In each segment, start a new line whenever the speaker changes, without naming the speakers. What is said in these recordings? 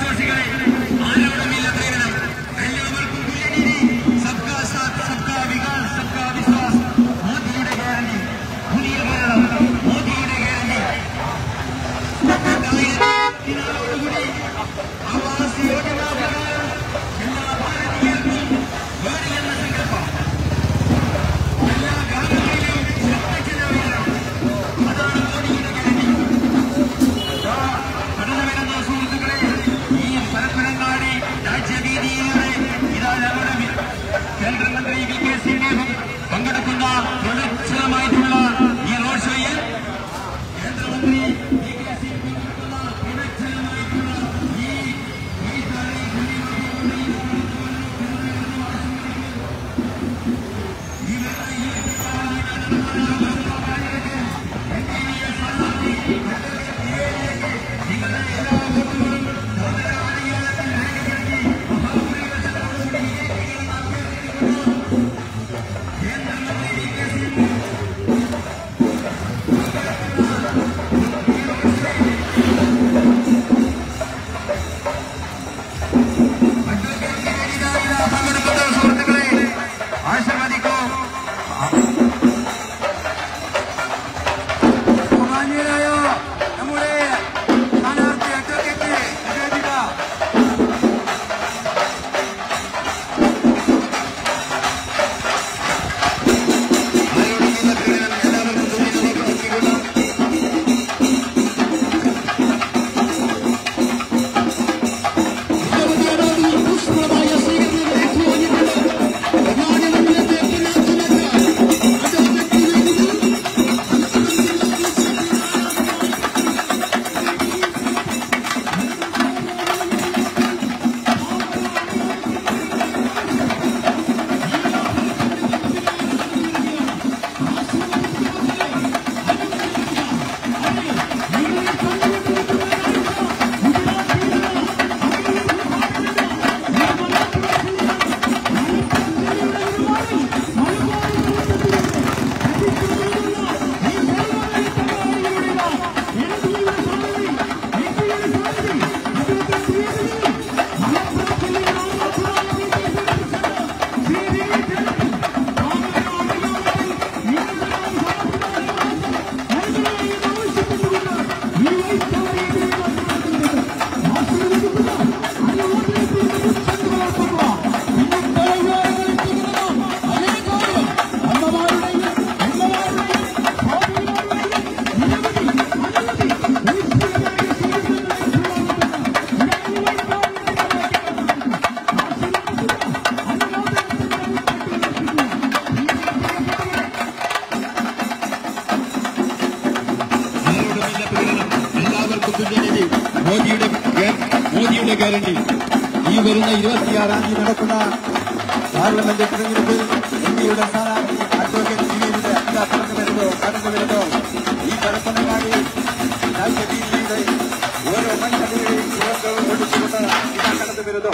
の被害 മോദിയുടെ മോദിയുടെ ഗ്യാരണ്ടി. ഈ വരുന്ന ഇരുപത്തിയാറാം തീയതി നടക്കുന്ന പാർലമെന്റ് തെരഞ്ഞെടുപ്പിൽ ഇന്ത്യയുടെ സ്ഥാനാർത്ഥി അഡ്വക്കേറ്റ് ജീവിയുടെ അല്ല കടന്നു വരുന്നോ കടന്നു വരുന്നോ. ഈ പരപ്പനങ്ങാടി ഓരോ മണ്ഡലങ്ങളെയും കടന്നു വരുന്നോ.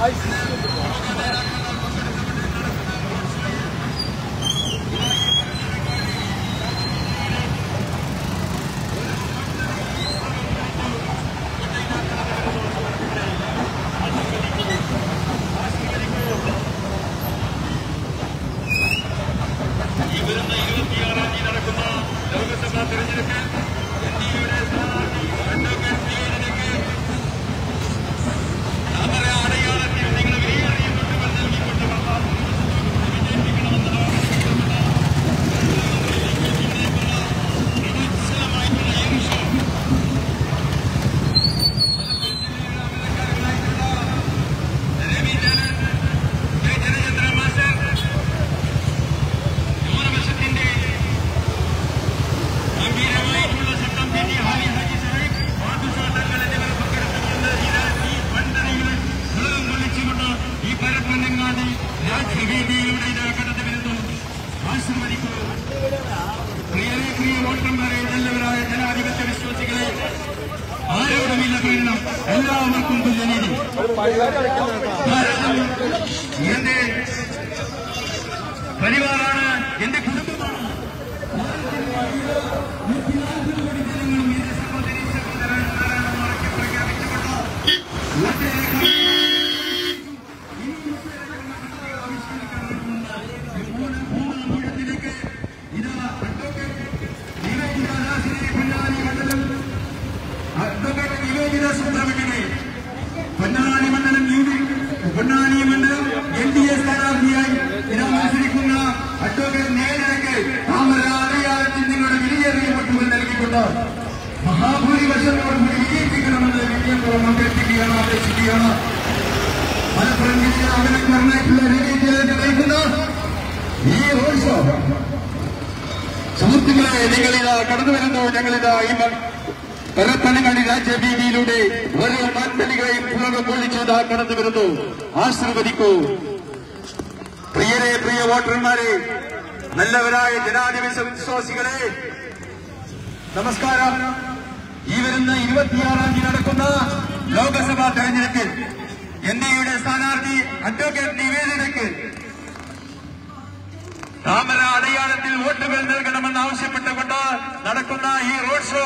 哎。എല്ലാവർക്കും തുല്യനീതി. ഭാരതം എന്റെ പരിവാറാണ് എന്റെ കുടുംബമാണ് ഉന്നത നിയമണ്ട് എൻ ഡി എ സ്ഥാനാർത്ഥിയായി ഇനം മത്സരിക്കുന്ന അഡ്വക്കേറ്റ് നേരക്ക്
താമരാതയാക്കി നിങ്ങളുടെ വിലയേറിയ പട്ടുകൾ നൽകിക്കൊണ്ട് മഹാഭൂരിപക്ഷത്തോടുകൂടി വിജയിപ്പിക്കണമെന്ന്
വിജയപുരം അഭ്യർത്ഥിക്കുകയാണ് അപേക്ഷിക്കുകയാണ് മലപ്പുറം ജില്ലയിൽ അവരെ നിർണയിക്കുന്ന വിജയത്തിലേക്ക് നയിക്കുന്ന ഈ റോഡ് ഷോ സുഹൃത്തുക്കളെ നിങ്ങളിതാ കടന്നു വരുന്നു ഞങ്ങളിതാ ഈ പരപ്പനങ്ങാടി രാജ്യവീതിയിലൂടെ ഓരോ മാറ്റലികളെയും പുറകെ പൊള്ളിച്ചതാ കടന്നു വരുന്നു. ആശീർവദിക്കൂ. പ്രിയരെ പ്രിയ വോട്ടർമാരെ നല്ലവരായ ജനാധിപത്യ വിശ്വാസികളെ നമസ്കാരം. ഈ വരുന്ന ഇരുപത്തിയാറാം തീയതി നടക്കുന്ന ലോക്സഭാ തെരഞ്ഞെടുപ്പിൽ എയുടെ സ്ഥാനാർത്ഥി അഡ്വക്കേറ്റ് നിവേദനയ്ക്ക് താമര അടയാളത്തിൽ വോട്ടുകൾ നൽകണമെന്ന് ആവശ്യപ്പെട്ടുകൊണ്ട് നടക്കുന്ന ഈ റോഡ് ഷോ